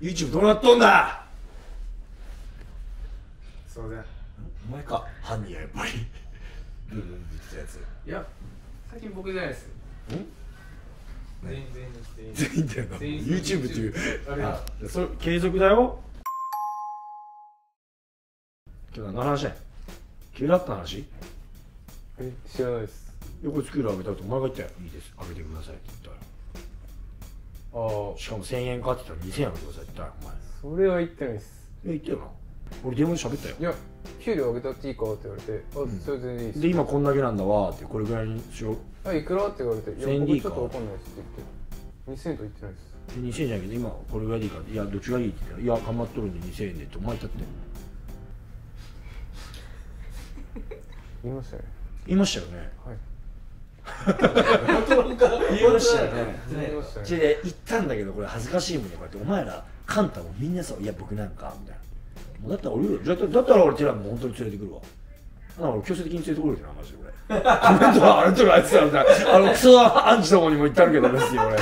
YouTube どうなっとんだ？すいません。お前か。犯人はやっぱり。ブーブー言ってたやついや最近僕じゃないですん全員全員全員だよな YouTube っていうあれあそれ継続だよ今日何の話だよ急だった話え知らないです横ールあげたとお前が言ったよいいですあげてくださいって言ったああ。らしかも1000円かって言ったら2000円あげてくださいって言ったよお前。それは言ってないです。え言ったよな俺電話で喋ったよ。いや給料上げたっていいかって言われてあ、ん。それ全然いいです。で今こんだけなんだわーってこれぐらいにしよう。あいくらって言われていや1000でいいか？僕ちょっとわかんないですって言って。2000円と言ってないです。で2000円じゃないけど今これぐらいでいいからいやどっちがいいって言ったらいや頑張っとるんで2000円でってお前言ったって。言いましたね。言いましたよね。はい言いましたよねねで言ったんだけどこれ恥ずかしいもんねこうやってお前ら。カンタもみんなさ「いや僕なんか」みたいなもうだったら。俺だったら。俺ティラも本当に連れてくるわだから。俺強制的に連れてくるってなマジで俺コメントはあれとかあいつら。みたいなあのクソアンチの方にも言ったるけどですよ俺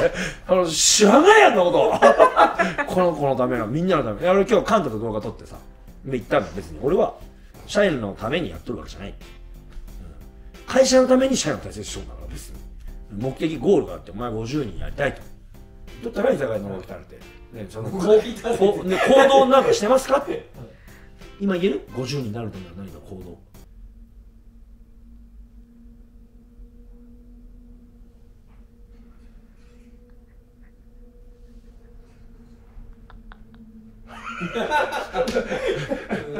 あの知ら。ないやんなことこの子のためなみんなのためいや俺今日カンタと動画撮ってさで言ったんだ別に俺は社員のためにやっとるわけじゃない会社のために社員を大切にしようだから別に目的ゴールがあってお前50人やりたいと。だったら居酒屋の動きたれて、ね、そのこ ね、行動なんかしてますかって。今言える ?50 人になるための何か行動？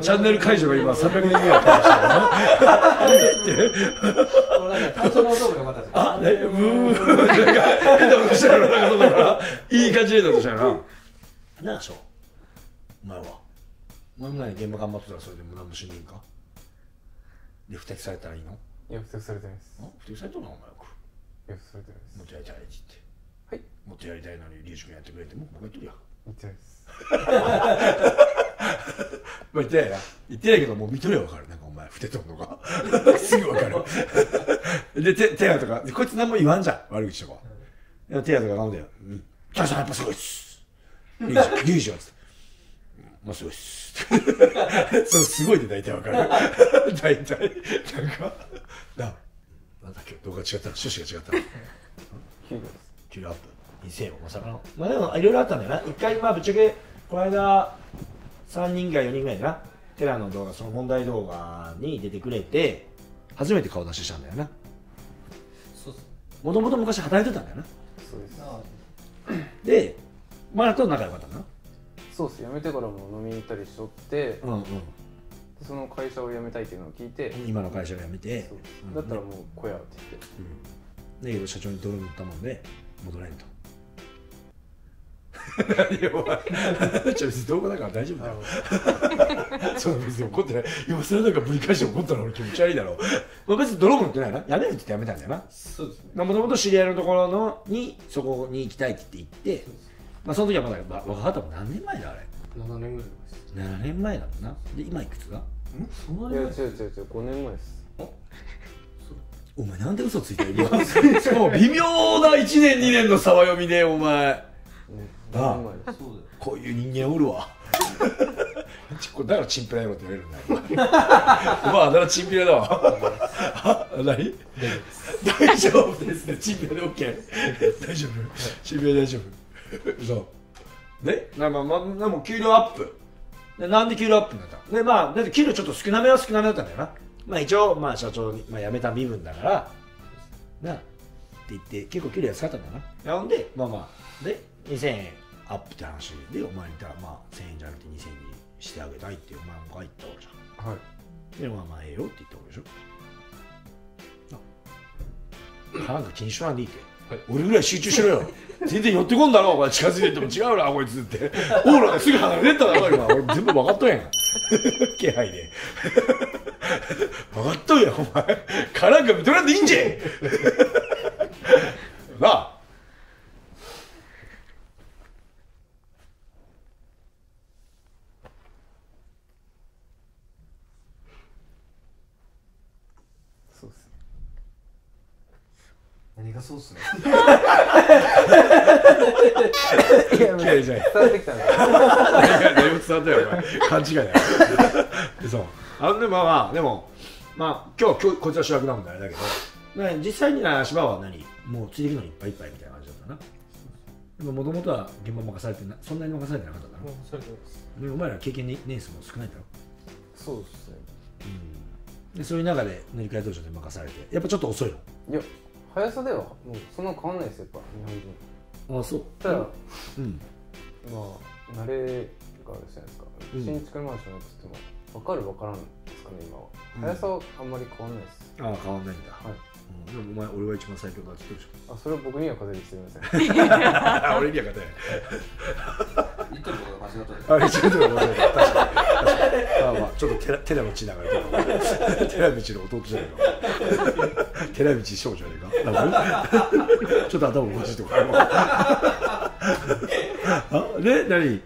チャンネル解除が今300人ぐらいやってました単調な音が良かったで。すあ、ね、うー、なんか、変なことしたら、なんかそうだから、いい感じで。だとしたらな。なあ、しょ。お前は。お前も何、現場頑張ってたらそれで。村の市民かで、不適されたらいいのいや不適されてないです不適されたのお前は。いや不適されてないですもっとやりたいって言って。はいもっとやりたいのに、リュウジ君やってくれて、も僕が言ってるやん。言ってないで。すまあ、言ってないな。言ってないけど、もう見とればわかる。なんかお前、ふてとんのが。すぐわかる。で、手、手やとか、こいつ何も言わんじゃん。悪口とか。でも手やとかなんだよ。うん。キャさんやっぱすごいっす。リュウジ、リュウジはつって。まあ、すごいっす。そう、すごいで大体わかる。大体。なんか、な、なんだっけ、動画違った趣旨が違ったな。給料アップ2000円まさかのまあでもいろいろあったんだよな一回まあぶっちゃけこの間3人か4人ぐらいでな。テラの動画その問題動画に出てくれて初めて顔出ししたんだよな。そうっす。もともと昔働いてたんだよな。そうです。あでまあと仲良かったんだなそうです。辞めてからも飲みに行ったりしとってうんうん。でその会社を辞めたいっていうのを聞いて今の会社を辞めてだったらもう来やって言って。だけど社長に泥塗ったもんで戻れんといやお前ちょ別に動画だから大丈夫だよ。そう別に怒ってない。今それなんかぶり返して怒ったの俺気持ち悪いだろまあ別に泥も塗ってないな。やめるって言ってやめたんだよな。そうですね。もともと知り合いのところのにそこに行きたいって言って行ってまあその時はまだわ若かったもん。何年前だあれ。7年ぐらい前です。7年前だもんな。で今いくつだ？そんいや違う違う違う5年前です。お？前なんで嘘ついてる？今 そう微妙な1年2年の沢読みでお前。ねあ5年前ですそうだよ。こういう人間おるわ。だからチンピラ野郎って言われるんだよ。お前あだ名チンピラだわ。あ 何？大丈夫です大丈夫ですね。チンピラで OK 大丈夫？チンピラ大丈夫。そうで？なまあまあでも給料アップ。でなんで給料アップになったの？でまあだって給料ちょっと少なめは少なめだったんだよな。まあ一応まあ社長に、まあ、辞めた身分だから。なって言って結構給料安かったんだな。なほんでまあまあ。で2000円アップって話でお前に言ったらまあ1000円じゃなくて2000円にしてあげたいってお前も書いてたわけじゃん。はい。でまあまあええよって言ったわけでしょ。ななんか気にしないでいいって、はい。俺ぐらい集中しろよ。全然寄ってこんだろ。お前近づいてっても違うなこいつって。オーラですぐ離れてっただろ今。俺全部分かっとんやん。気配で。分かっとんやんお前。カランカ見とらんでいいんじゃなあそうですね何がそうっすねいやもうい伝わってきたんで何も伝わったよお前勘違いだ。よそうあのでもまあまあでもまあ今日今日こいつは主役なんだ。あれだ。けどね実際には芝は何もうついていくのにいっぱいいっぱいみたいな感じだ。ったなでももともとは現場任されてなそんなに任されてなかったんだ。ろもうそれお前ら経験年数も少ないだろそうですねでそういう中で塗り替え道場で任されてやっぱちょっと遅いいや速さではもうそんな変わんないですよやっぱ日本人のあそうただ、うんまあ慣れがあるじゃないですか、うん。新築マンションやってても分かる分からんですかね今は、うん。速さはあんまり変わんないです。ああ変わんないんだ、はい。うん、でもお前俺は一番最強だって言ってるでしあそれは僕には風邪ひきすみません。ょ 俺には勝てない。言ってることが間違ってるあれちょっと忘れた確かに。確かに。まあまあちょっと寺寺道ながら寺道の弟じゃないか。寺道少女じゃないか。ちょっと頭おかしいとこあで何？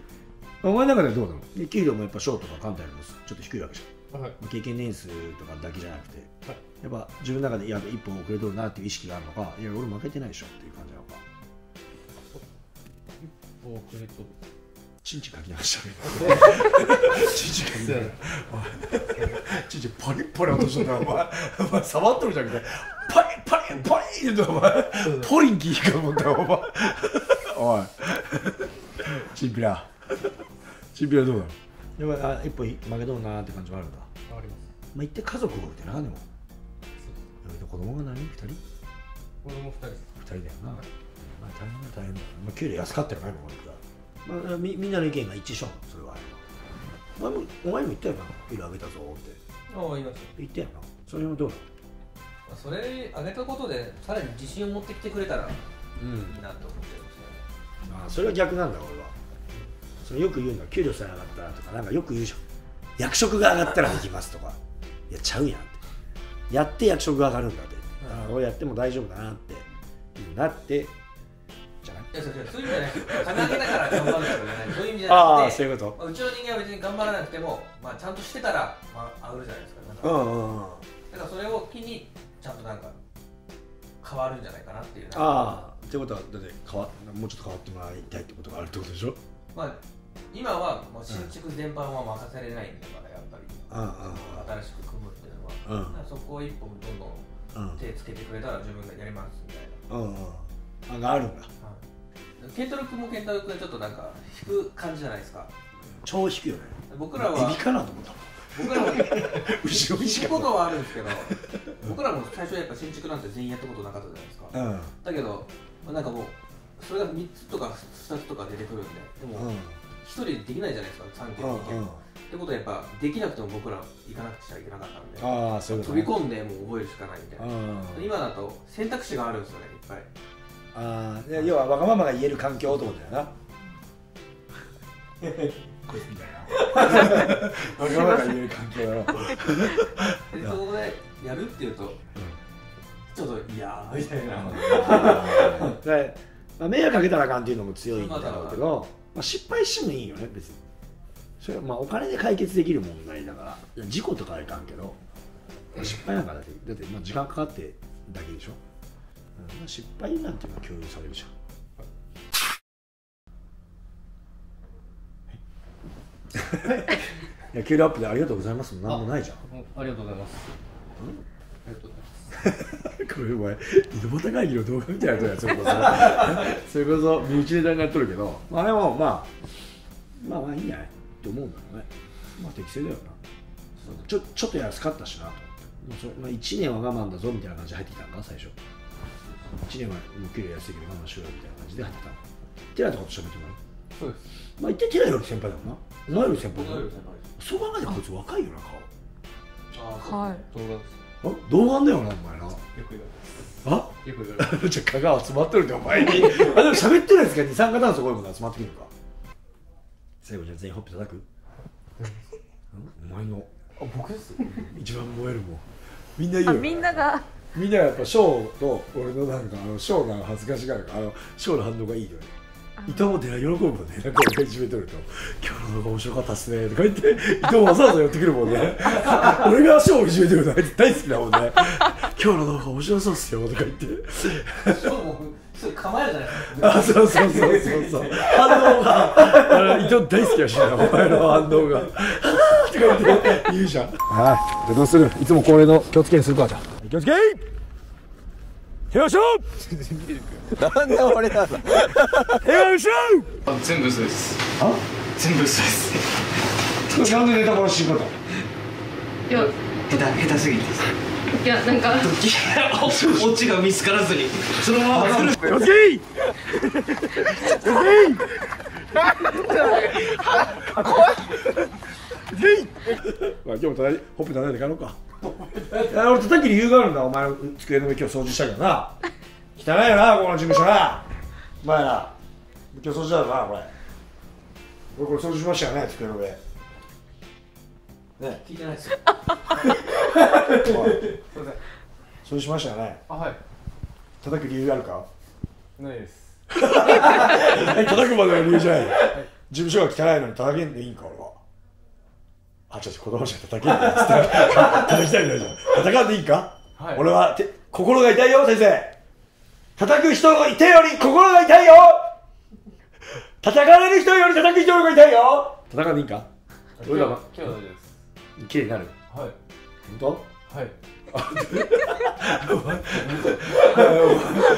お前の中ではどうなの？で給料もやっぱショーとか簡単よりもちょっと低いわけじゃん。はい。経験年数とかだけじゃなくて、はい。やっぱ自分の中でいや一本遅れとるなっていう意識があるのかいや俺負けてないでしょっていう感じなのか。おくれとチンチン書きなしたね チンチン書きな。がらチンチンパリッパリ落としとったお前。お前触っとるじゃんみたいなパリッパリッパリッってお前。ポリンキーかと思ったよお前。おい チンピラ。チンピラどうなの？やっぱあ一歩負けとるなって感じはあるんだ。あります。まあ一定家族おるってなでも。そうです。子供が何？二人？子供二人です。二人だよな、まあ、大変だ大変だ、まあ、給料安かったよねこれまあ、みみんなの意見が一致したのそれは。お前もお前も言ったよな給料上げたぞって。ああ言いまし言ったよなそれもどうなの？まあそれ上げたことでさらに自信を持ってきてくれたらいうん。いなと思ってそれは逆なんだ俺は。それよく言うのは給料さえ上がったらとかなんかよく言うじゃん。役職が上がったらできますとか。いやちゃうやんって。やって役職が上がるんだって、あ俺やっても大丈夫だなって。なってじゃない？いやそうそういう意味じゃない。金上げたから頑張るとかじゃない。そういう意味じゃああなくてそういうこまあうちの人間は別に頑張らなくても、まあ、ちゃんとしてたら、まあ、上がるじゃないですか。うんうんうん。だからそれを機にちゃんとなんか変わるんじゃないかなっていう。ああってことはだって変わもうちょっと変わってもらいたいってことがあるってことでしょ？まあ今はもう新築全般は任せれないんでまだやっぱり。うん。新しく組むっていうのは、そこを一歩どんどんうん手つけてくれたら自分がやりますみたいな、うん。うん。あがあるんだ。はい、ケントロックもケントロックでちょっとなんか引く感じじゃないですか。超低いよね。僕らはエビかなと思った僕らも 後ろに引くことはあるんですけど僕らも最初やっぱ新築なんて全員やったことなかったじゃないですか、うん。だけど、まあ、なんかもうそれが3つとか2つとか出てくるんででも、うん。一人でできないじゃないですか3件うん2件、ってことはやっぱできなくても僕ら行かなくちゃいけなかったんで。ああそうね。飛び込んでもう覚えるしかないみたいな、うん。今だと選択肢があるんですよねいっぱい。ああ要はわがままが言える環境ってことだよな。こいつみたいな。わがままが言える環境だろ でそこでやるっていうと、ちょっといやーみたいな、で、まあ、迷惑かけたらあかんっていうのも強いんだろうけど、まあ、失敗してもいいよね別に。それはまあお金で解決できる問題だから事故とかはいかんけど失敗なんかだってだってまあ時間かかってだけでしょ、うんまあ、失敗なんていうのは共有されるじゃん。い。や給料アップでありがとうございます。もなんもないじゃん。ありがとうございます。ありがとうございますこれお前井戸端会議の動画みたいなやつや。それこそそれこそ身内ネタになっとるけど。まあでもまあまあまあいいんじゃないって思うんだろうね。まあ適正だよな。ちょちょっと安かったしなと思って。もうそれ、まあ、1年は我慢だぞみたいな感じで入ってきたんか最初。1年はもう給料安いけど我慢しようよみたいな感じで入ってきたの。テラとかと喋ってもらう？そうです。まあ言ってテラより先輩だもんな。お前より先輩だもんそう考えてこいつ若いよな顔。あはい。動画です。あ童顔だよなお前な。よく言われよく言われじゃあ蚊が集まってるってお前に。あでも喋ってるやつが二酸化炭素こういうもの集まってくるのか。最後じゃあ全員ほっぺ叩く？ん。お前の。あ僕です？一番燃えるもん。みんな言うみんなが。みんなやっぱショーと俺のなんかあのショーが恥ずかしがるからあのショーの反応がいいよね伊藤も寺喜ぶもんねなんか俺がいじめとると今日日の動画面白かったっすねとか言っていつもわざわざ寄ってくるもんね。俺が足を始めてるのあいつ大好きだもんね。今日の動画面白そうっすよ。とか言って。しかもそれ構えるじゃないですか。あそうそうそうそうそう。反応が。伊藤大好きやしなお前の反応が。とか言って。言うじゃん。はい。じゃあどうする？いつも恒例の気をつけにするかじゃあ。気をつけ手をしょ！なんで俺なんだ手をしょ！あ全部嘘です。あ？全部嘘です。なんでネタバラし方いや下手下手すぎていやなんか。オチが見つからずに。そのまま。来る。気をつけまあ今日もたたほっぺ叩いて帰ろうか。あ俺叩き理由があるんだ。お前の机の上今日掃除したけどな。汚いよなこの事務所な。お前ら。今日掃除だよなこれ。俺これ掃除しましたよね机の上。ね。聞いてないですよ。掃除しましたよね。あはい。叩く理由があるか？ないです。叩くまでの理由じゃない事務所が汚いのに叩けんでいいんか俺はあちょっと子供じゃ叩けっつって叩きたいじゃん。叩かんでいいか、はい。俺はて心が痛いよ先生。叩く人が痛いより心が痛いよ。叩かれる人より叩く人が痛いよ。叩かんでいいんか？俺らは。今日は大丈夫です。綺麗になる。はい。本はい。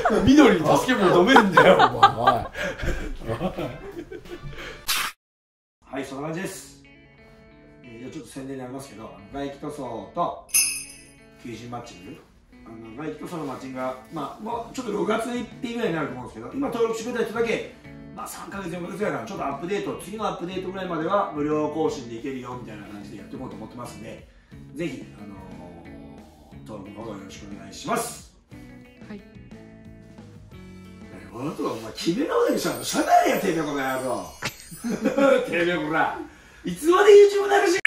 当緑に助け舟止めるんだよお前はいそんな感じですちょっと宣伝になりますけど外気塗装と求人マッチング。あの外気塗装のマッチングが、まあ、もうちょっと6月1日ぐらいになると思うんですけど今登録してくれた人だけ、まあ、3ヶ月4ヶ月ぐらいかなちょっとアップデート次のアップデートぐらいまでは無料更新でいけるよみたいな感じでやっていこうと思ってますんでぜひ、あのー登録の方よろしくお願いします。はい。わざとお前決めろでしょしゃべれやてめえこの野郎。てめえこらいつまで YouTube なるし